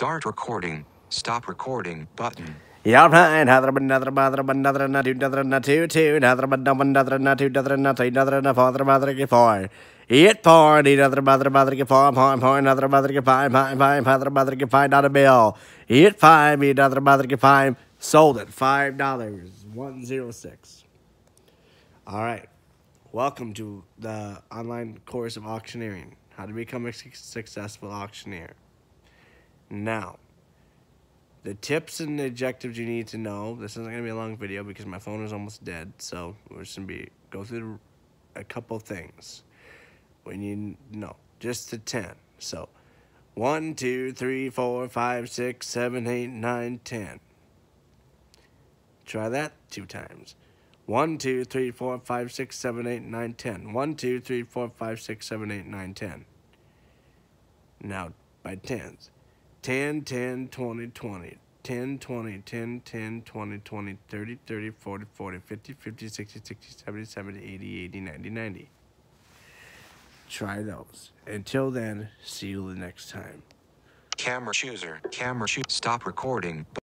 Start recording. Stop recording button. Yeah, fine. Another, another, another, another, another, another, another, two, another, another, another, another, another, another, another, another, father, mother, get four. Eight four, another mother, mother, get four, point, point, another mother, get five, five, five, father, mother, get five dollar bill. Eight five, another mother, get five. Sold it, five dollars, one zero six. All right. Welcome to the online course of auctioneering. How to become a suc- successful auctioneer. Now, the tips and objectives you need to know. This isn't going to be a long video because my phone is almost dead. So we're just going to be go through a couple things We need know just the 10. So 1, 2, 3, 4, 5, 6, 7, 8, 9, 10. Try that two times. 1, 2, 3, 4, 5, 6, 7, 8, 9, 10. 1, 2, 3, 4, 5, 6, 7, 8, 9, 10. Now by tens. 10, 10, 20, 20. 10, 20, 10, 10, 20, 20, 30, 30, 40, 40, 50, 50, 60, 60, 70, 70, 80, 80, 90, 90. Try those. Until then, see you the next time. Camera chooser. Camera shoot. Stop recording